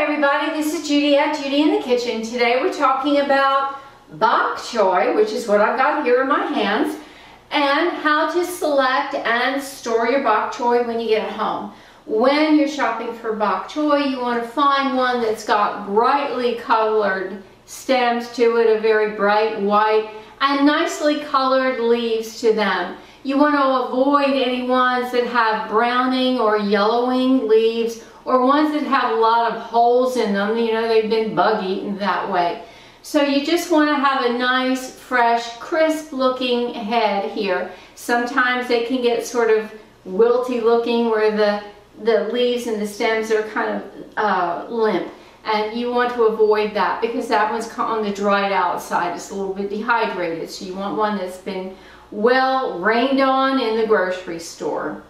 Everybody, this is Judi at Judi in the Kitchen. Today we're talking about bok choy, which is what I've got here in my hands, and how to select and store your bok choy when you get home. When you're shopping for bok choy, you want to find one that's got brightly colored stems to it, a very bright white, and nicely colored leaves to them. You want to avoid any ones that have browning or yellowing leaves or ones that have a lot of holes in them. You know, they've been bug eaten that way. So you just want to have a nice, fresh, crisp looking head here. Sometimes they can get sort of wilty looking where the, the leaves and the stems are kind of uh, limp. And you want to avoid that because that one's on the dried out side. It's a little bit dehydrated. So you want one that's been well rained on in the grocery store.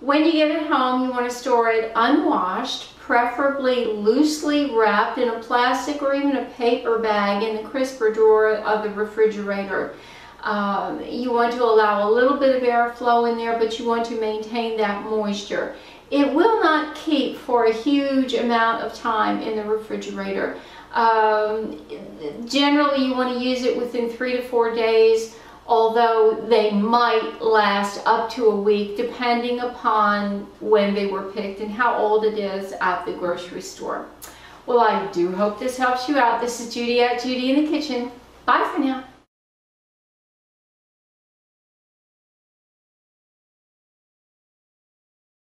When you get it home, you want to store it unwashed, preferably loosely wrapped in a plastic or even a paper bag in the crisper drawer of the refrigerator. Um, you want to allow a little bit of airflow in there, but you want to maintain that moisture. It will not keep for a huge amount of time in the refrigerator. Um, generally, you want to use it within three to four days although they might last up to a week depending upon when they were picked and how old it is at the grocery store. Well, I do hope this helps you out. This is Judi at Judi in the Kitchen. Bye for now.